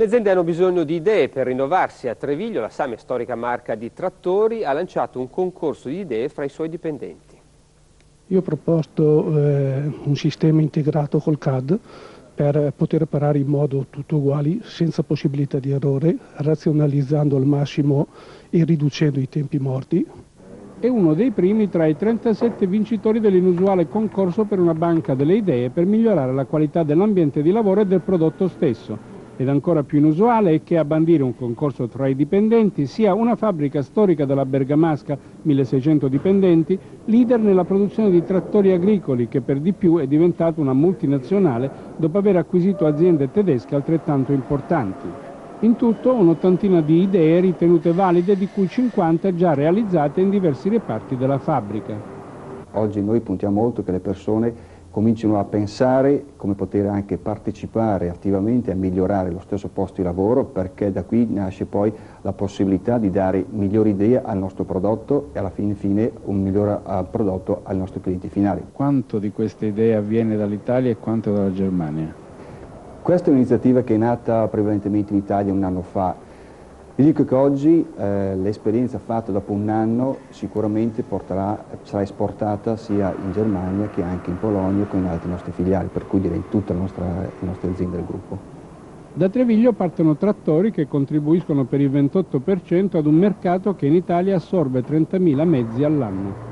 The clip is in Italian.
Le aziende hanno bisogno di idee per rinnovarsi. A Treviglio la Same, storica marca di trattori, ha lanciato un concorso di idee fra i suoi dipendenti. Io ho proposto eh, un sistema integrato col CAD per poter operare in modo tutto uguali, senza possibilità di errore, razionalizzando al massimo e riducendo i tempi morti. È uno dei primi tra i 37 vincitori dell'inusuale concorso per una banca delle idee per migliorare la qualità dell'ambiente di lavoro e del prodotto stesso ed ancora più inusuale è che a bandire un concorso tra i dipendenti sia una fabbrica storica della Bergamasca, 1600 dipendenti, leader nella produzione di trattori agricoli che per di più è diventata una multinazionale dopo aver acquisito aziende tedesche altrettanto importanti. In tutto un'ottantina di idee ritenute valide di cui 50 già realizzate in diversi reparti della fabbrica. Oggi noi puntiamo molto che le persone cominciano a pensare come poter anche partecipare attivamente a migliorare lo stesso posto di lavoro perché da qui nasce poi la possibilità di dare migliori idee al nostro prodotto e alla fine, fine un migliore eh, prodotto ai nostri clienti finali. Quanto di queste idee avviene dall'Italia e quanto dalla Germania? Questa è un'iniziativa che è nata prevalentemente in Italia un anno fa vi dico che oggi eh, l'esperienza fatta dopo un anno sicuramente porterà, sarà esportata sia in Germania che anche in Polonia con altri nostri filiali, per cui direi tutte le nostre aziende del gruppo. Da Treviglio partono trattori che contribuiscono per il 28% ad un mercato che in Italia assorbe 30.000 mezzi all'anno.